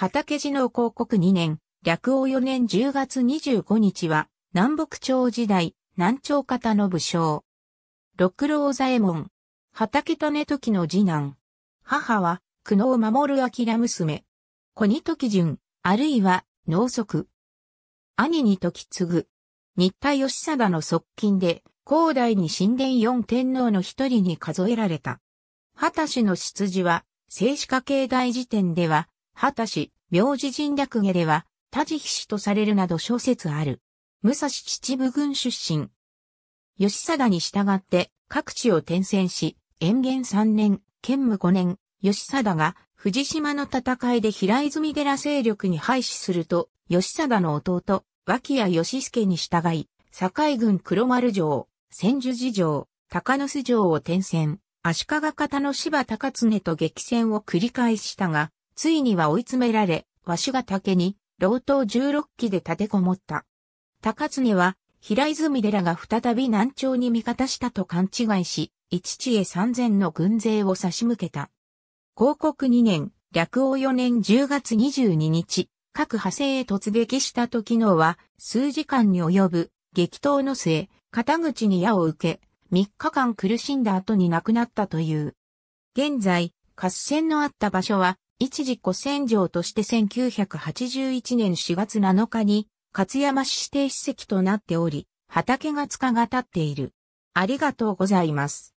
畑寺の広告2年、略王4年10月25日は、南北朝時代、南朝方の武将。六郎左衛門。畑種時の次男。母は、久能守る明娘。子に時順、あるいは、農足。兄に時継ぐ。新田義貞の側近で、高代に神殿四天皇の一人に数えられた。畑氏の出自は、政治家系大辞典では、畑氏、明治人略下では、多慈氏とされるなど諸説ある。武蔵秩父郡出身。吉貞に従って各地を転戦し、延元三年、建武五年、吉貞が藤島の戦いで平泉寺勢力に廃止すると、吉貞の弟、脇谷義助に従い、堺郡黒丸城、千住寺城、高野須城を転戦、足利方の柴高常と激戦を繰り返したが、ついには追い詰められ、わしが竹に、老頭十六騎で立てこもった。高常は、平泉寺が再び南朝に味方したと勘違いし、一知恵三千の軍勢を差し向けた。広告二年、略王四年十月二十二日、各派生へ突撃した時のは、数時間に及ぶ激闘の末、肩口に矢を受け、三日間苦しんだ後に亡くなったという。現在、合戦のあった場所は、一時古戦場として1981年4月7日に勝山市指定史跡となっており、畑が塚が立っている。ありがとうございます。